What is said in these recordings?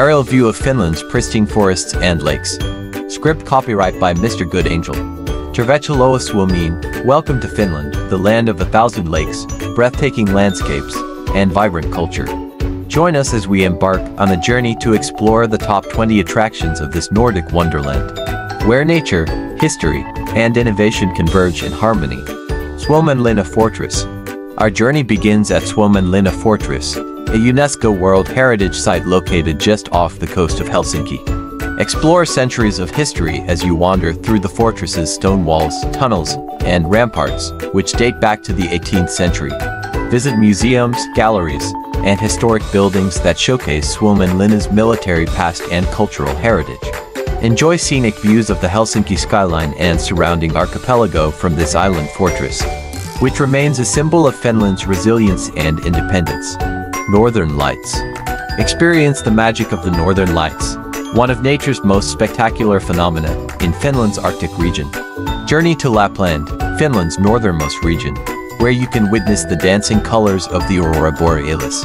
Aerial view of Finland's pristine forests and lakes. Script copyright by Mr. Good Angel. Tervetuloa Suomeen, welcome to Finland, the land of a thousand lakes, breathtaking landscapes, and vibrant culture. Join us as we embark on a journey to explore the top 20 attractions of this Nordic wonderland, where nature, history, and innovation converge in harmony. Suomenlinna Fortress. Our journey begins at Suomenlinna Fortress, a UNESCO World Heritage Site located just off the coast of Helsinki. Explore centuries of history as you wander through the fortress's stone walls, tunnels, and ramparts, which date back to the 18th century. Visit museums, galleries, and historic buildings that showcase Suomenlinna's military past and cultural heritage. Enjoy scenic views of the Helsinki skyline and surrounding archipelago from this island fortress, which remains a symbol of Finland's resilience and independence. Northern Lights. Experience the magic of the Northern Lights, one of nature's most spectacular phenomena in Finland's Arctic region. Journey to Lapland, Finland's northernmost region, where you can witness the dancing colors of the aurora borealis,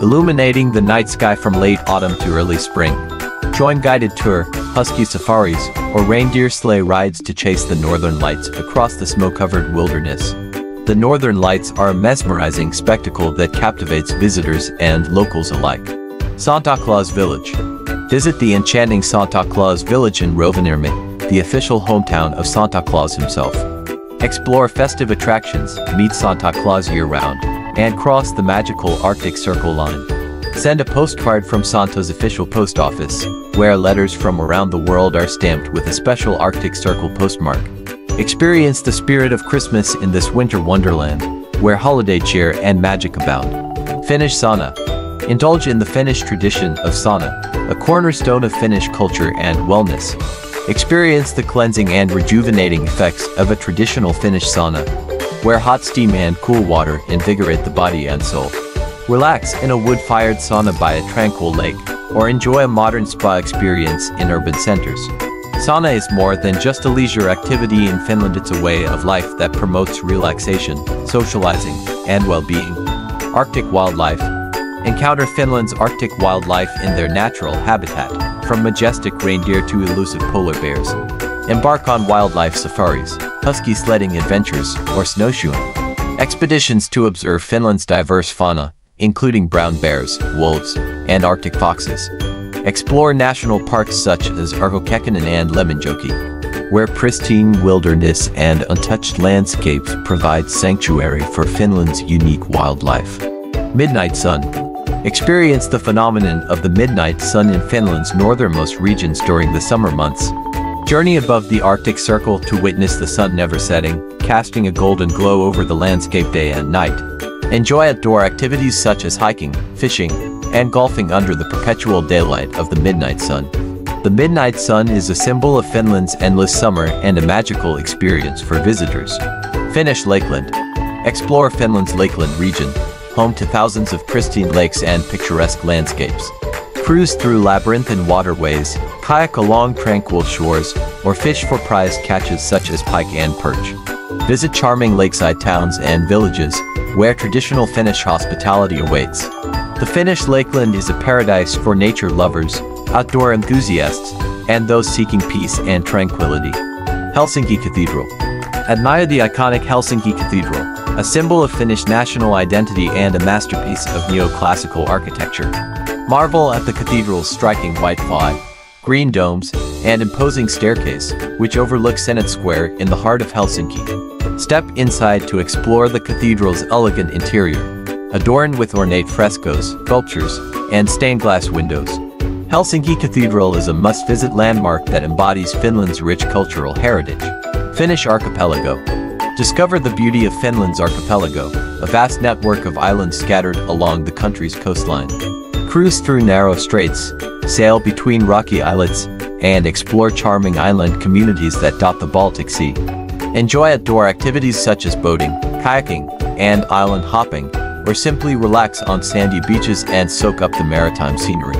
illuminating the night sky from late autumn to early spring. Join guided tour, husky safaris, or reindeer sleigh rides to chase the northern lights across the snow-covered wilderness. The Northern Lights are a mesmerizing spectacle that captivates visitors and locals alike. Santa Claus Village. Visit the enchanting Santa Claus Village in Rovaniemi, the official hometown of Santa Claus himself. Explore festive attractions, meet Santa Claus year-round, and cross the magical Arctic Circle line. Send a postcard from Santa's official post office, where letters from around the world are stamped with a special Arctic Circle postmark. Experience the spirit of Christmas in this winter wonderland, where holiday cheer and magic abound. Finnish Sauna. Indulge in the Finnish tradition of sauna, a cornerstone of Finnish culture and wellness. Experience the cleansing and rejuvenating effects of a traditional Finnish sauna, where hot steam and cool water invigorate the body and soul. Relax in a wood-fired sauna by a tranquil lake, or enjoy a modern spa experience in urban centers. Sauna is more than just a leisure activity in Finland it's a way of life that promotes relaxation, socializing, and well-being. Arctic wildlife. Encounter Finland's Arctic wildlife in their natural habitat, from majestic reindeer to elusive polar bears. Embark on wildlife safaris, husky sledding adventures, or snowshoeing. Expeditions to observe Finland's diverse fauna, including brown bears, wolves, and Arctic foxes. Explore national parks such as Urho Kekkonen and Lemmenjoki, where pristine wilderness and untouched landscapes provide sanctuary for Finland's unique wildlife. Midnight Sun. Experience the phenomenon of the midnight sun in Finland's northernmost regions during the summer months. Journey above the Arctic Circle to witness the sun never setting, casting a golden glow over the landscape day and night. Enjoy outdoor activities such as hiking, fishing, and golfing under the perpetual daylight of the midnight sun. The midnight sun is a symbol of Finland's endless summer and a magical experience for visitors. Finnish Lakeland. Explore Finland's Lakeland region, home to thousands of pristine lakes and picturesque landscapes. Cruise through labyrinthine waterways, kayak along tranquil shores, or fish for prized catches such as pike and perch. Visit charming lakeside towns and villages, where traditional Finnish hospitality awaits. The Finnish Lakeland is a paradise for nature lovers, outdoor enthusiasts, and those seeking peace and tranquility. Helsinki Cathedral. Admire the iconic Helsinki Cathedral, a symbol of Finnish national identity and a masterpiece of neoclassical architecture. Marvel at the cathedral's striking white fog, green domes, and imposing staircase, which overlooks Senate Square in the heart of Helsinki. Step inside to explore the cathedral's elegant interior, adorned with ornate frescoes, sculptures, and stained glass windows. Helsinki Cathedral is a must-visit landmark that embodies Finland's rich cultural heritage. Finnish Archipelago Discover the beauty of Finland's archipelago, a vast network of islands scattered along the country's coastline. Cruise through narrow straits, sail between rocky islets, and explore charming island communities that dot the Baltic Sea. Enjoy outdoor activities such as boating, kayaking, and island hopping, or simply relax on sandy beaches and soak up the maritime scenery.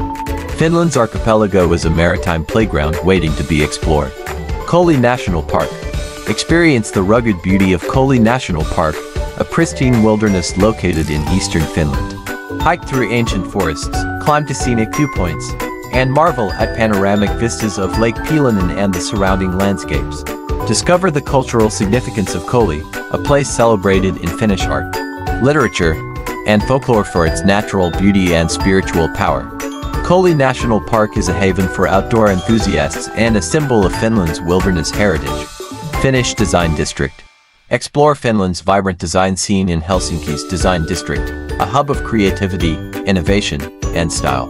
Finland's archipelago is a maritime playground waiting to be explored. Koli National Park. Experience the rugged beauty of Koli National Park, a pristine wilderness located in eastern Finland. Hike through ancient forests, climb to scenic viewpoints, and marvel at panoramic vistas of Lake Pielinen and the surrounding landscapes. Discover the cultural significance of Koli, a place celebrated in Finnish art, literature, and folklore for its natural beauty and spiritual power. Koli National Park is a haven for outdoor enthusiasts and a symbol of Finland's wilderness heritage. Finnish Design District Explore Finland's vibrant design scene in Helsinki's Design District, a hub of creativity, innovation, and style.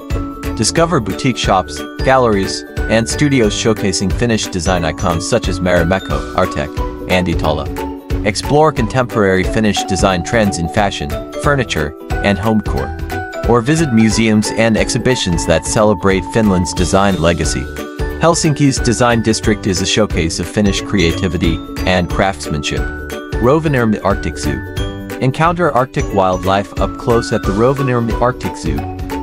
Discover boutique shops, galleries, and studios showcasing Finnish design icons such as Marimekko, Artek, and Iittala. Explore contemporary Finnish design trends in fashion, furniture, and home decor. Or visit museums and exhibitions that celebrate Finland's design legacy. Helsinki's Design District is a showcase of Finnish creativity and craftsmanship. Rovaniemi Arctic Zoo. Encounter Arctic wildlife up close at the Rovaniemi Arctic Zoo,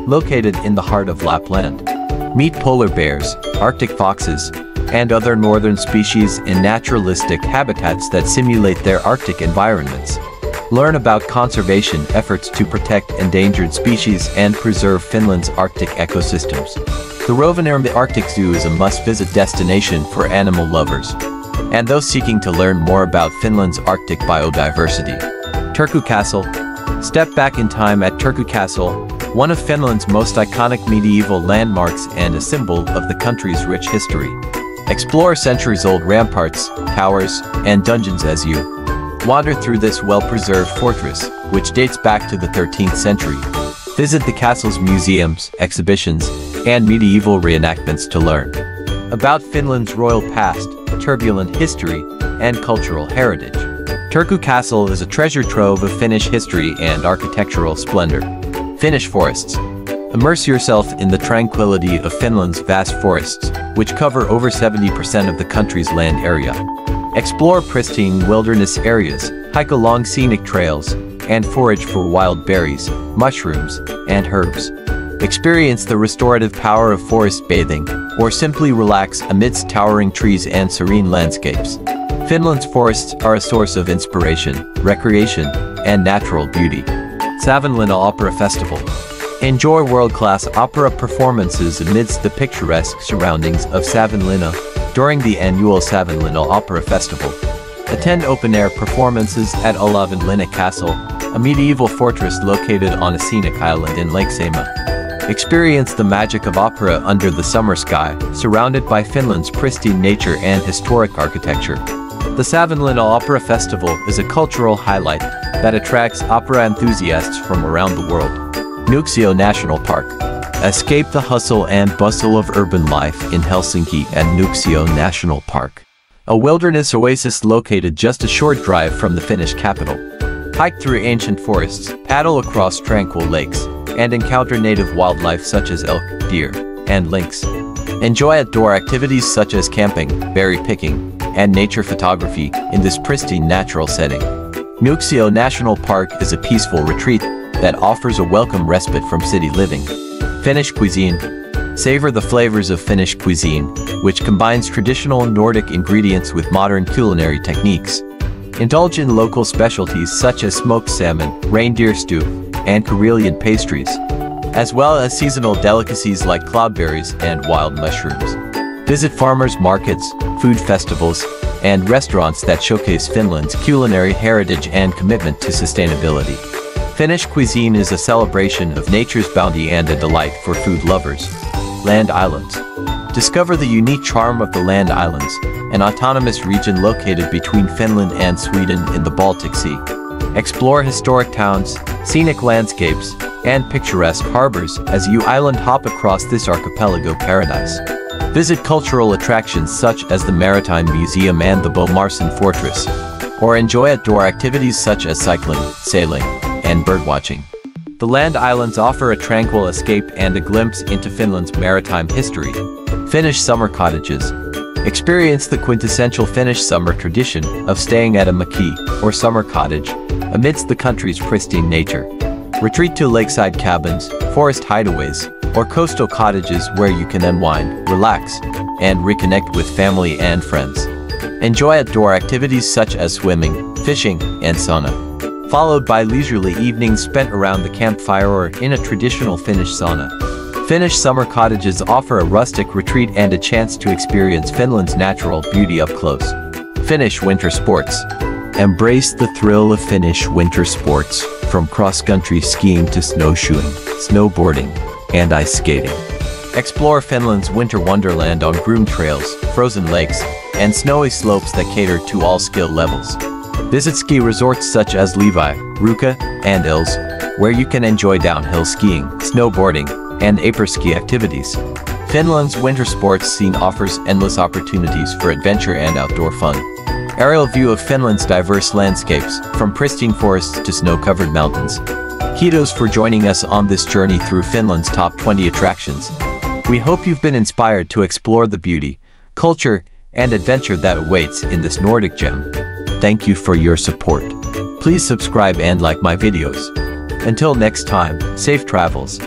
located in the heart of Lapland. Meet polar bears, Arctic foxes, and other northern species in naturalistic habitats that simulate their Arctic environments. Learn about conservation efforts to protect endangered species and preserve Finland's Arctic ecosystems. The Rovaniemi Arctic Zoo is a must-visit destination for animal lovers and those seeking to learn more about Finland's Arctic biodiversity. Turku Castle. Step back in time at Turku Castle, one of Finland's most iconic medieval landmarks and a symbol of the country's rich history. Explore centuries-old ramparts, towers, and dungeons as you wander through this well-preserved fortress, which dates back to the 13th century. Visit the castle's museums, exhibitions, and medieval reenactments to learn about Finland's royal past, turbulent history, and cultural heritage. Turku Castle is a treasure trove of Finnish history and architectural splendor. Finnish forests. Immerse yourself in the tranquility of Finland's vast forests, which cover over 70% of the country's land area. Explore pristine wilderness areas, hike along scenic trails, and forage for wild berries, mushrooms, and herbs. Experience the restorative power of forest bathing, or simply relax amidst towering trees and serene landscapes. Finland's forests are a source of inspiration, recreation, and natural beauty. Savonlinna Opera Festival. Enjoy world-class opera performances amidst the picturesque surroundings of Savonlinna during the annual Savonlinna Opera Festival. Attend open-air performances at Olavinlinna Castle, a medieval fortress located on a scenic island in Lake Saimaa. Experience the magic of opera under the summer sky, surrounded by Finland's pristine nature and historic architecture. The Savonlinna Opera Festival is a cultural highlight that attracts opera enthusiasts from around the world. Nuuksio National Park. Escape the hustle and bustle of urban life in Helsinki and Nuuksio National Park. A wilderness oasis located just a short drive from the Finnish capital. Hike through ancient forests, paddle across tranquil lakes, and encounter native wildlife such as elk, deer, and lynx. Enjoy outdoor activities such as camping, berry picking, and nature photography in this pristine natural setting. Nuuksio National Park is a peaceful retreat that offers a welcome respite from city living. Finnish cuisine. Savor the flavors of Finnish cuisine, which combines traditional Nordic ingredients with modern culinary techniques. Indulge in local specialties such as smoked salmon, reindeer stew, and Karelian pastries, as well as seasonal delicacies like cloudberries and wild mushrooms. Visit farmers markets, food festivals, and restaurants that showcase Finland's culinary heritage and commitment to sustainability. Finnish cuisine is a celebration of nature's bounty and a delight for food lovers. Åland Islands. Discover the unique charm of the Åland Islands, an autonomous region located between Finland and Sweden in the Baltic Sea. Explore historic towns, scenic landscapes, and picturesque harbors as you island hop across this archipelago paradise. Visit cultural attractions such as the Maritime Museum and the Bomarsund Fortress, or enjoy outdoor activities such as cycling, sailing, and birdwatching. The Åland islands offer a tranquil escape and a glimpse into Finland's maritime history. Finnish summer cottages. Experience the quintessential Finnish summer tradition of staying at a mökki, or summer cottage, amidst the country's pristine nature. Retreat to lakeside cabins, forest hideaways, or coastal cottages where you can unwind, relax, and reconnect with family and friends. Enjoy outdoor activities such as swimming, fishing, and sauna, followed by leisurely evenings spent around the campfire or in a traditional Finnish sauna. Finnish summer cottages offer a rustic retreat and a chance to experience Finland's natural beauty up close. Finnish winter sports. Embrace the thrill of Finnish winter sports, from cross-country skiing to snowshoeing, snowboarding, and ice skating. Explore Finland's winter wonderland on groomed trails, frozen lakes, and snowy slopes that cater to all skill levels. Visit ski resorts such as Levi, Ruka, and Ylläs, where you can enjoy downhill skiing, snowboarding, and apres-ski activities. Finland's winter sports scene offers endless opportunities for adventure and outdoor fun. Aerial view of Finland's diverse landscapes, from pristine forests to snow-covered mountains. Kiitos for joining us on this journey through Finland's top 20 attractions. We hope you've been inspired to explore the beauty, culture, and adventure that awaits in this Nordic gem. Thank you for your support. Please subscribe and like my videos. Until next time, safe travels.